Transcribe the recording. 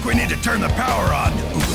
think we need to turn the power on.